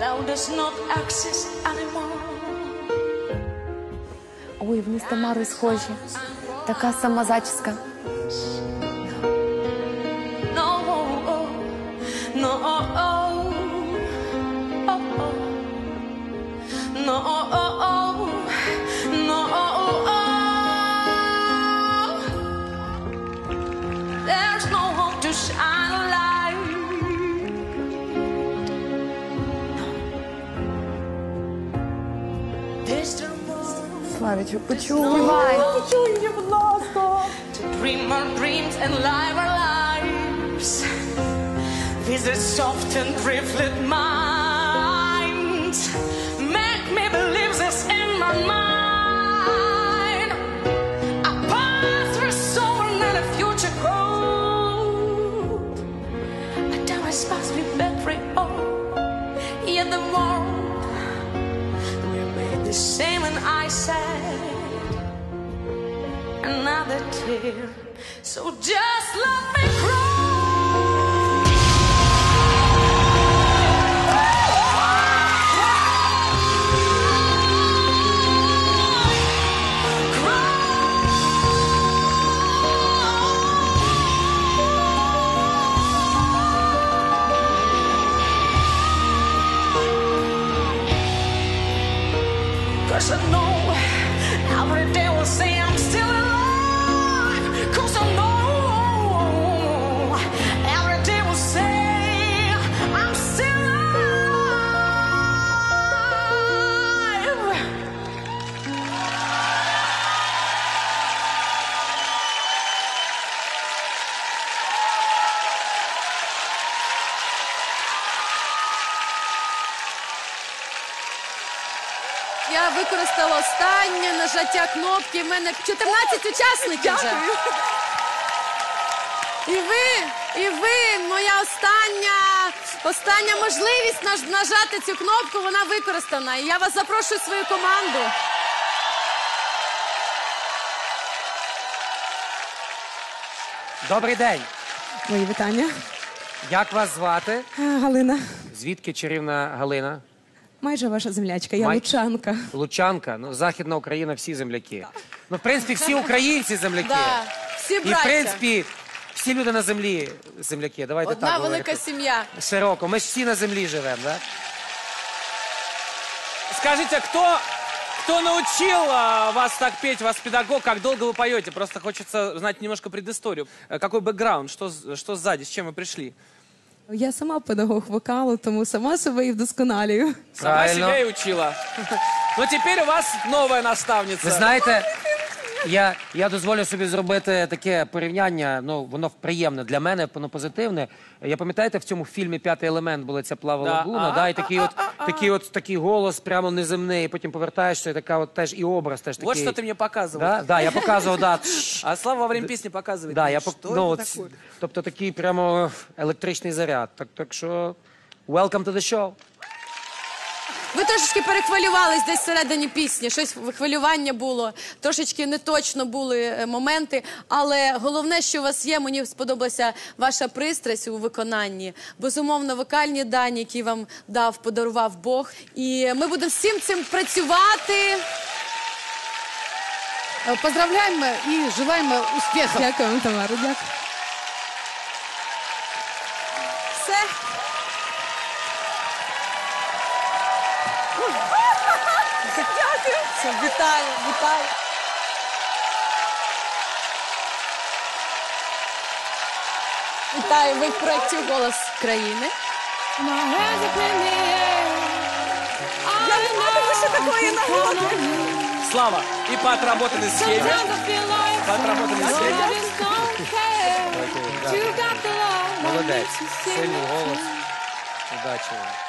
Thou dost not exist anymore. Ой, вони з Тамарою схожі. Така сама зачіска. No, no, no, road Славічу, почувай. to dream our dreams and live our lives. Visit soft and drifted minds. So just let me cry. Cause I know every day Я використала останнє нажаття кнопки. В мене 14 учасників вже. І ви, і ви, моя остання, остання можливість наж- нажати цю кнопку, вона використана. І я вас запрошую в свою команду. Добрий день. Мої вітання. Як вас звати? Е, Галина, Звідки чарівна Галина? майже ваша землячка, я Май- лучанка. Лучанка, ну Західна Україна, всі земляки. Ну, в принципі, всі українці земляки. Да, всі І в браття. принципі, всі люди на землі земляки. Давайте Одна так велика говорити. сім'я. Широко. Ми ж всі на землі живемо, да? Скажите, кто, кто научил а, вас так петь, вас педагог, как долго вы поете? Просто хочется знать немножко предысторию. Э, Какой бэкграунд, что, с- что сзади, с чем вы пришли? Я сама педагог вокалу, тому сама себе і вдосконалюю. Сама Правильно. себя и учила. Но теперь у вас новая наставница. Ви знаєте, я, я дозволю собі зробити таке порівняння. Ну, воно приємне для мене, воно позитивне. Я пам'ятаєте, в цьому фільмі п'ятий елемент була ця плава Да. лагуна, А, да, і такий от, такий от такий голос прямо неземний, і потім повертаєшся, і така от теж і образ теж такий. Вот что ты мне показывал. Да, да, я показував, да. А Слава во время песни показывает. Да, мне, я что пок... ну, это от, такое? тобто такий прямо електричний заряд. Так, так що welcome to the show. Ви трошечки перехвилювались десь всередині пісні, щось хвилювання було, трошечки неточно були е, моменти. Але головне, що у вас є, мені сподобалася ваша пристрасть у виконанні. Безумовно, вокальні дані, які вам дав, подарував Бог. І ми будемо всім цим працювати. Поздравляем и желаем успехов. Дякую вам, Тамара, дякую. Все. Дякую. Вітаю, вітаю. Вітаю, ви в проєкті «Голос країни». Я не маю ще такої нагоди. Слава, и по отработанной схеме. По отработанной схеме. Молодець. Сильний голос. Удачі вам.